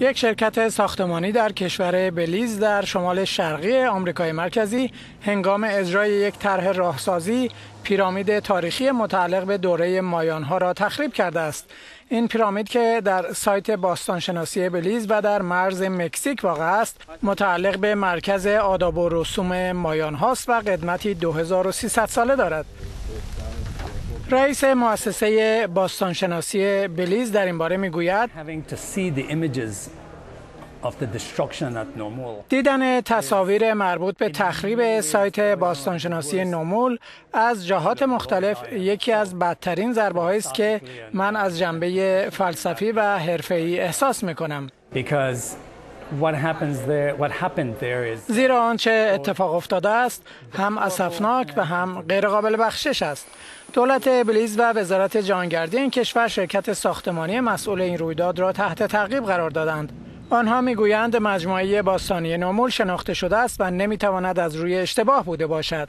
یک شرکت ساختمانی در کشور بلیز در شمال شرقی آمریکای مرکزی هنگام اجرای یک طرح راهسازی پیرامید تاریخی متعلق به دوره مایانها را تخریب کرده است. این پیرامید که در سایت باستانشناسی بلیز و در مرز مکزیک واقع است متعلق به مرکز آداب و رسوم مایان هاست و قدمتی 2300 ساله دارد. رئیس مؤسسه باستانشناسی بلیز در این باره می‌گوید دیدن تصاویر مربوط به تخریب سایت باستانشناسی نومول از جهات مختلف یکی از بدترین ضربه است که من از جنبه فلسفی و حرفه‌ای احساس می کنم. زیرا آنچه اتفاق افتاده است هم اسفناک و هم غیرقابل بخشش است. دولت بلیز و وزارت جهانگردی این کشور شرکت ساختمانی مسئول این رویداد را تحت تعقیب قرار دادند. آنها می‌گویند مجموعه باستانی نومول شناخته شده است و نمی‌تواند از روی اشتباه بوده باشد.